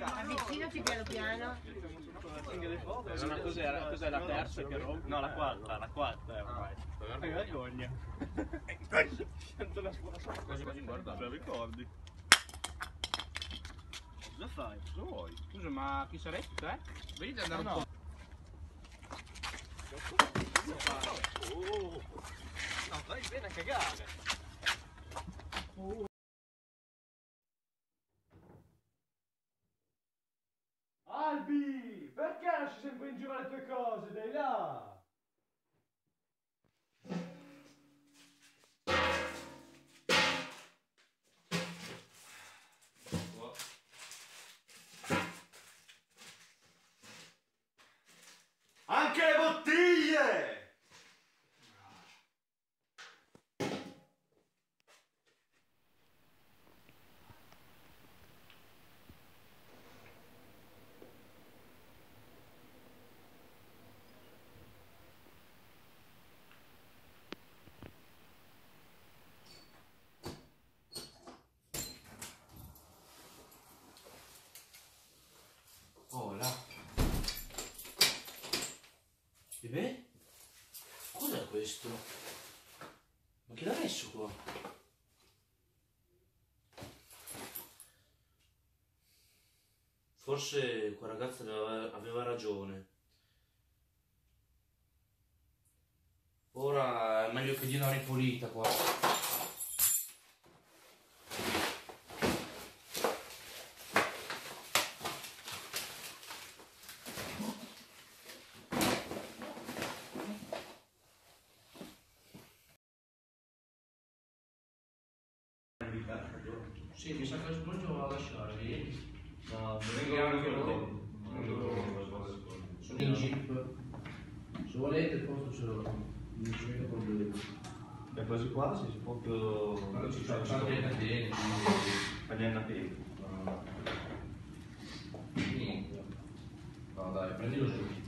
Avvicinati piano piano. Ma cos'era? Cos'è la terza che rompe? No, la quarta, la quarta è ormai. Che vergogna. Sento la scuola. Quasi guardare. Te la ricordi? Cosa fai? Cosa vuoi? Scusa, ma chi saresti te? Vedi di andare un po'. Oh. No, vai bene a cagare. Albi, perché lasci sempre in giro le tue cose? Dai là! Anche le bottiglie! Oh là. E beh? Cos'è questo? Ma chi l'ha messo qua? Forse quel ragazzo aveva, ragione. Ora è meglio che dia una ripulita qua. Sì, mi sa che lo sponge lo va a lasciare, vedi? No, Vengo anche loro. Sono in jeep. Se volete il posto ce l'ho. Non ci vedo problemi. E quasi quasi si può più... Quando ci sono tante catene, Tagliare una pietra. quindi... Niente. No dai, prendilo su.